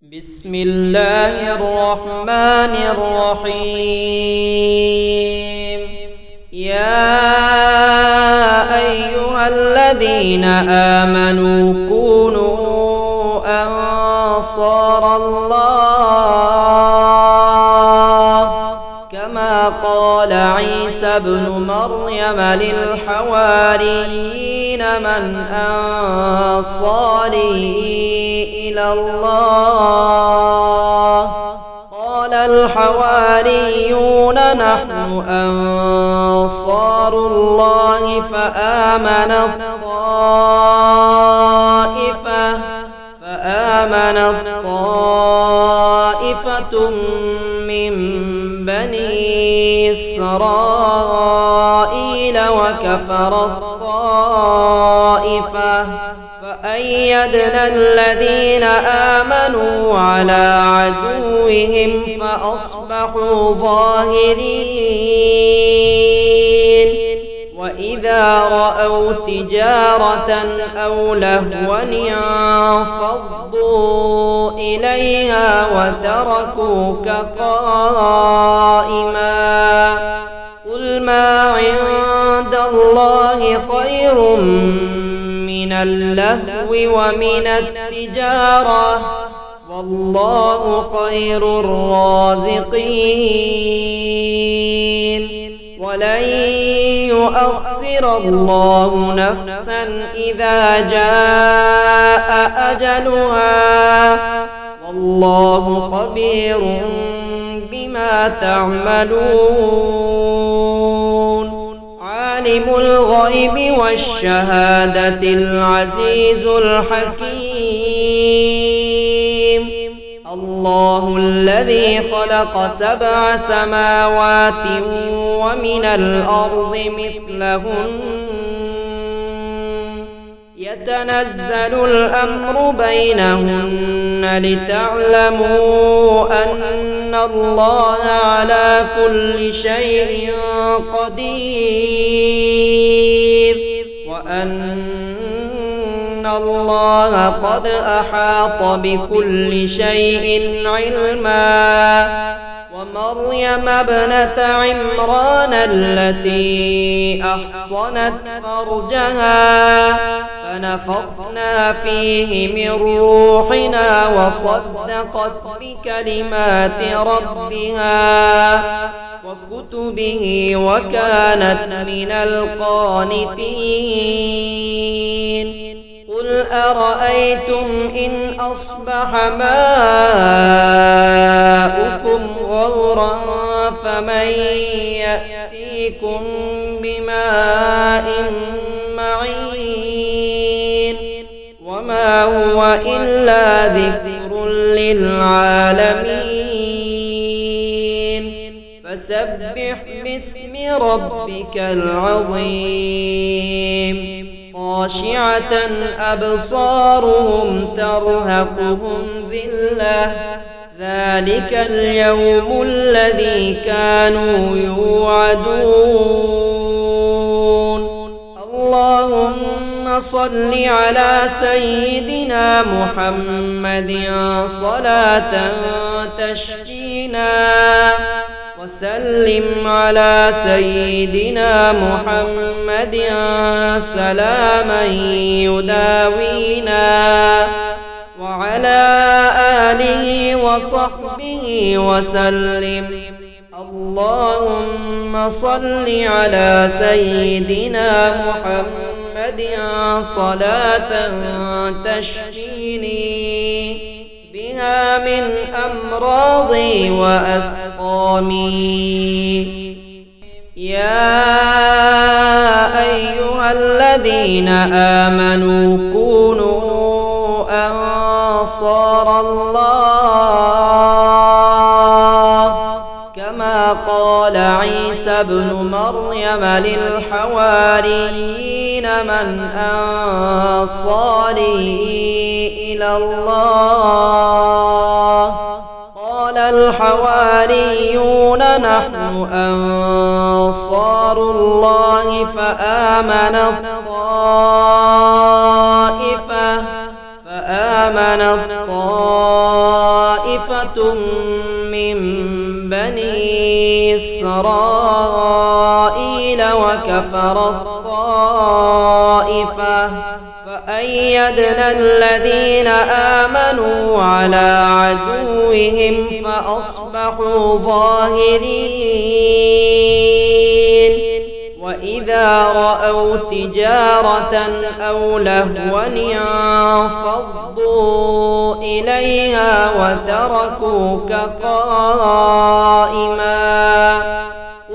بسم الله الرحمن الرحيم. يا أيها الذين آمنوا كونوا أنصار الله. كما قال عيسى ابن مريم للحواريين. من أنصاري إلى الله قال الحواريون نحن أنصار الله فآمن الطائفة فآمن الطائفة من بني إسرائيل وكفر الطائفة فأيدنا الذين آمنوا على عدوهم فأصبحوا ظاهرين. وإذا رأوا تجارة أو لهوا انفضوا إليها وتركوك قائما. قل ما عند الله خير من اللهو ومن التجارة. والله خير الرازقين. ولن يؤخر الله نفسا إذا جاء أجلها. والله خبير بما تعملون. عالم الغيب والشهادة العزيز الحكيم. الله الذي خلق سبع سماوات ومن الأرض مثلهن. يتنزل الأمر بينهن لتعلموا أن الله على كل شيء قدير وأن الله قد أحاط بكل شيء علما ومريم ابنة عمران التي أحصنت فرجها فنفخنا فيه من روحنا وصدقت بكلمات ربها وكتبه وكانت من القانتين. قل أرأيتم إن أصبح ماؤكم غورا فمن يأتيكم بماء إلا ذكر للعالمين. فسبح باسم ربك العظيم. خاشعة أبصارهم ترهقهم ذلة. ذلك اليوم الذي كانوا يوعدون. اللهم صل على سيدنا محمد صلاة تشفينا. وسلم على سيدنا محمد سلاما يداوينا. وعلى آله وصحبه وسلم. اللهم صل على سيدنا محمد صلاة تشفيني بها من أمراضي وأسقامي. يا أيها الذين آمنوا كما قال عيسى ابن مريم للحواريين من أنصاري إلى الله. قال الحواريون نحن أنصار الله فآمن الطائفة إسرائيل وكفرت طائفة فأيدنا الذين آمنوا على عدوهم فأصبحوا ظاهرين. وإذا رأوا تجارة أو لهوا انفضوا إليها وتركوك قائما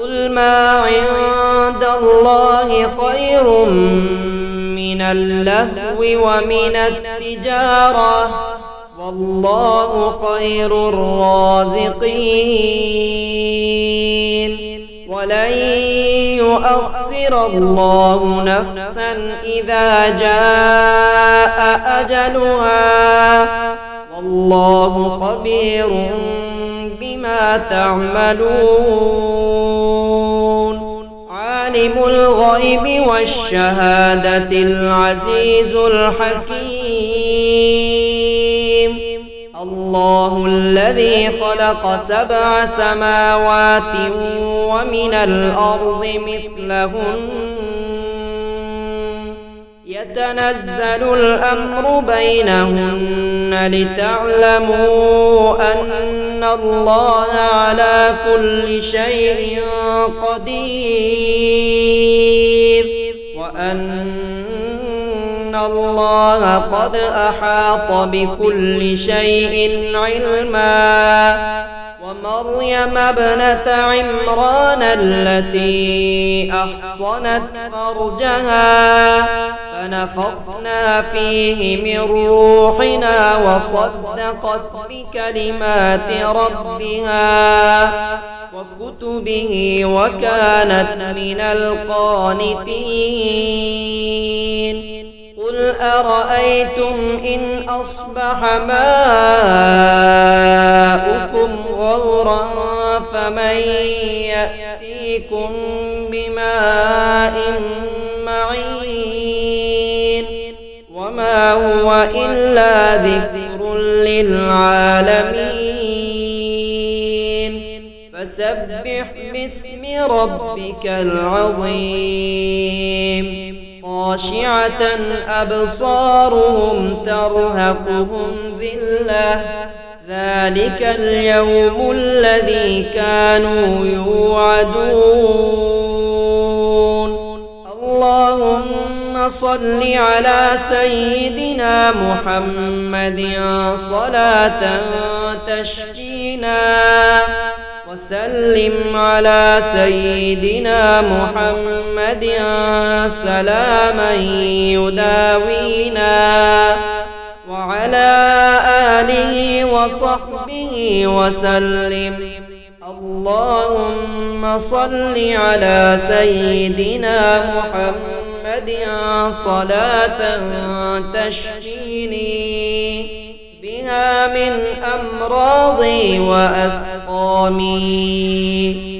قل ما عند الله خير من اللهو ومن التجارة والله خير الرازقين ولن يؤخر الله نفسا إذا جاء أجلها. والله خبير بما تعملون. عالم الغيب والشهادة العزيز الحكيم. الله الذي خلق سبع سماوات ومن الأرض مثلهن. يتنزل الأمر بينهن لتعلموا أن الله على كل شيء قدير وأن الله قد أحاط بكل شيء علما. ومريم ابنة عمران التي أحصنت فرجها. فنفخنا فيه من روحنا وصدقت بكلمات ربها وكتبه وكانت من القانتين. قل أرأيتم إن أصبح ماؤكم غورا فمن يأتيكم بماء معين وما هو إلا ذكر للعالمين. فسبح باسم ربك العظيم. خاشعة أبصارهم ترهقهم ذلة ذلك اليوم الذي كانوا يوعدون اللهم صل على سيدنا محمد صلاة تشفينا وسلم على سيدنا محمد سلاما يداوينا وعلى آله وصحبه وسلم. اللهم صل على سيدنا محمد صلاة تشفيني بها من أمراضي وأسقامي